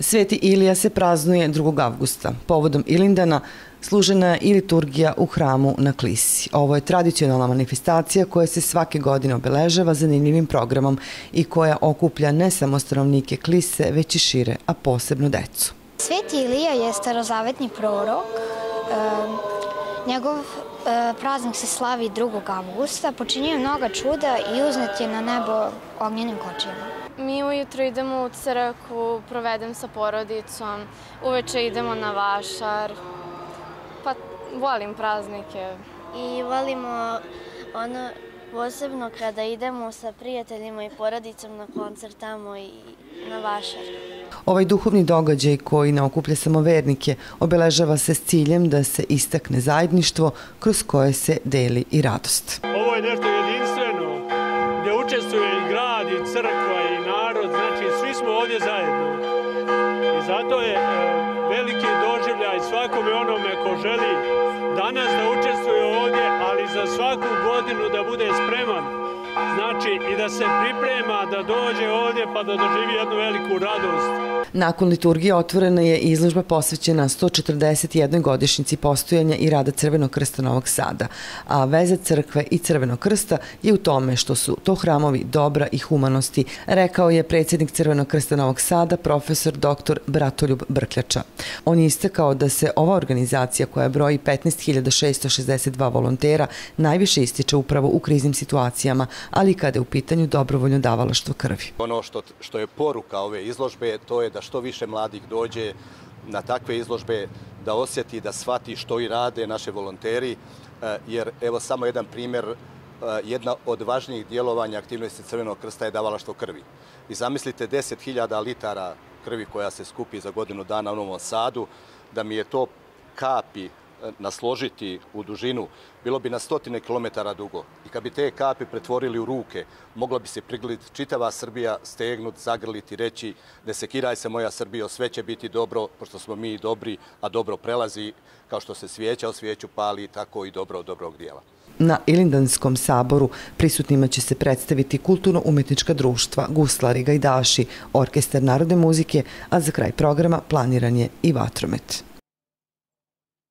Sveti Ilija se praznuje 2. avgusta. Povodom Ilindana služena je i liturgija u hramu na Klisi. Ovo je tradicionalna manifestacija koja se svake godine obeležava zanimljivim programom i koja okuplja ne samo stanovnike Klise, već i šire, a posebno decu. Sveti Ilija je starozavetni prorok. Njegov e, praznik se slavi 2. avgusta, počinio mnoga čuda i uznet je na nebo ognjenim kočijama. Mi ujutro idemo u crkvu, provedem sa porodicom, uveče idemo na vašar, pa volim praznike. I volimo ono posebno kada idemo sa prijateljima i porodicom na koncert tamo i na vašar. Ovaj duhovni događaj koji ne okuplja samo vernike obeležava se s ciljem da se istakne zajedništvo kroz koje se deli i radost. Ovo je nešto jedinstveno gdje učestvuje i grad i crkva i narod, znači svi smo ovdje zajedno. I zato je e, doživljaj svakome onome ko želi danas da učestvuje ovdje, ali za svaku godinu da bude spreman Znači i da se priprema da dođe ovdje pa da doživi jednu veliku radost. Nakon liturgije otvorena je izložba posvećena 141. godišnjici postojanja i rada Crvenog krsta Novog Sada, a veza crkve i Crvenog krsta je u tome što su to hramovi dobra i humanosti, rekao je predsjednik Crvenog krsta Novog Sada, profesor dr. Bratoljub Brkljača. On je istakao da se ova organizacija koja broji 15.662 volontera najviše ističe upravo u kriznim situacijama, ali kada je u pitanju dobrovoljno davalaštvo krvi. Ono što, što je poruka ove izložbe, to je da što više mladih dođe na takve izložbe, da osjeti, da shvati što i rade naše volonteri, e, jer evo samo jedan primjer, e, jedna od važnijih djelovanja aktivnosti Crvenog krsta je davalaštvo krvi. I zamislite 10.000 litara krvi koja se skupi za godinu dana u Novom Sadu, da mi je to kapi nasložiti u dužinu, bilo bi na stotine kilometara dugo. I kad bi te kapi pretvorili u ruke, mogla bi se priglediti čitava Srbija, stegnut, zagrliti, reći da se kiraj se moja Srbijo, sve će biti dobro, pošto smo mi dobri, a dobro prelazi, kao što se svijeća o svijeću pali, tako i dobro od dobrog dijela. Na Ilindanskom saboru prisutnima će se predstaviti kulturno-umetnička društva, guslari, gajdaši, orkestar narodne muzike, a za kraj programa planiran je i vatromet.